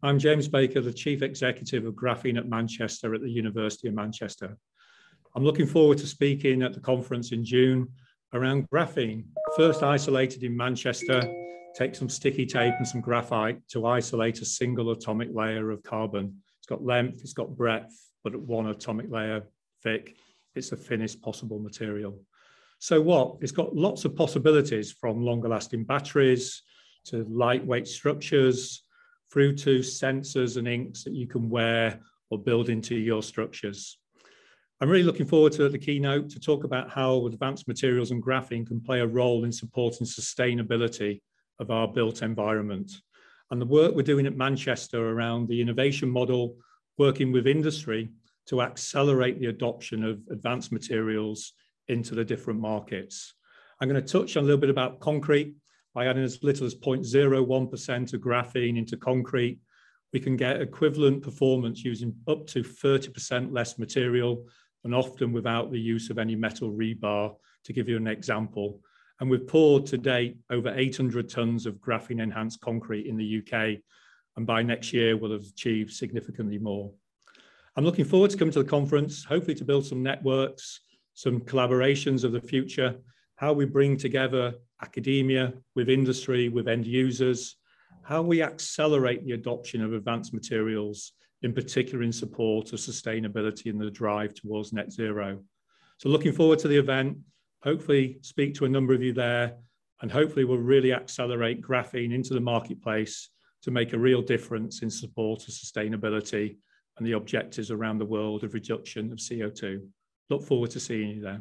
I'm James Baker, the Chief Executive of Graphene at Manchester at the University of Manchester. I'm looking forward to speaking at the conference in June around graphene, first isolated in Manchester, take some sticky tape and some graphite to isolate a single atomic layer of carbon. It's got length, it's got breadth, but at one atomic layer thick, it's the thinnest possible material. So what? It's got lots of possibilities from longer lasting batteries to lightweight structures, through to sensors and inks that you can wear or build into your structures. I'm really looking forward to the keynote to talk about how advanced materials and graphene can play a role in supporting sustainability of our built environment. And the work we're doing at Manchester around the innovation model, working with industry to accelerate the adoption of advanced materials into the different markets. I'm going to touch on a little bit about concrete. By adding as little as 0.01% of graphene into concrete, we can get equivalent performance using up to 30% less material and often without the use of any metal rebar, to give you an example. And we've poured to date over 800 tons of graphene enhanced concrete in the UK. And by next year, we'll have achieved significantly more. I'm looking forward to coming to the conference, hopefully to build some networks, some collaborations of the future, how we bring together academia with industry, with end users, how we accelerate the adoption of advanced materials, in particular in support of sustainability and the drive towards net zero. So looking forward to the event, hopefully speak to a number of you there, and hopefully we'll really accelerate graphene into the marketplace to make a real difference in support of sustainability and the objectives around the world of reduction of CO2. Look forward to seeing you there.